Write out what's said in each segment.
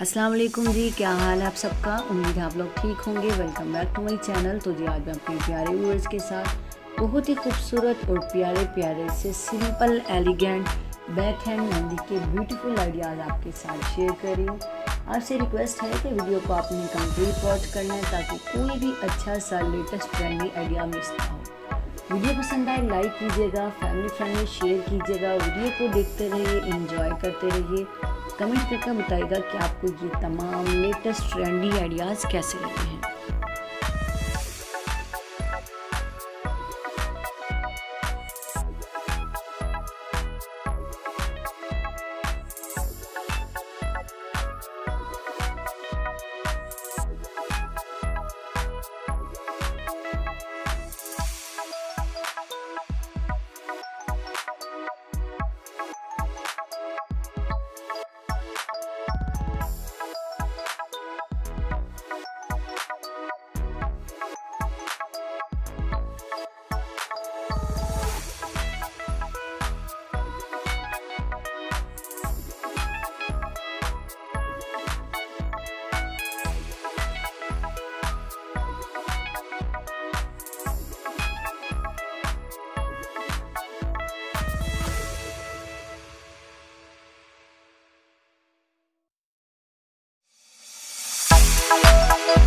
अस्सलाम वालेकुम जी, क्या हाल है आप सबका? उम्मीद है आप लोग ठीक होंगे। Welcome back to my channel तो जी, आज मैं अपने प्यारे व्यूअर्स के साथ बहुत ही खूबसूरत और प्यारे प्यारे से simple elegant back hand mehndi के ब्यूटीफुल आइडियाज़ आपके साथ शेयर कर रही हूँ। आपसे रिक्वेस्ट है कि वीडियो को आपने कंप्लीट वॉच करना है ताकि कोई भी अच्छा सा लेटेस्ट ट्रेंडी आइडिया मिस ना हो। वीडियो पसंद आए लाइक कीजिएगा फैमिली फ्रेंड में शेयर कीजिएगा वीडियो को देखते रहिए इंजॉय करते रहिए। कमेंट करके बताइएगा कि आपको ये तमाम लेटेस्ट ट्रेंडी आइडियाज़ कैसे लगे हैं।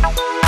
Bye.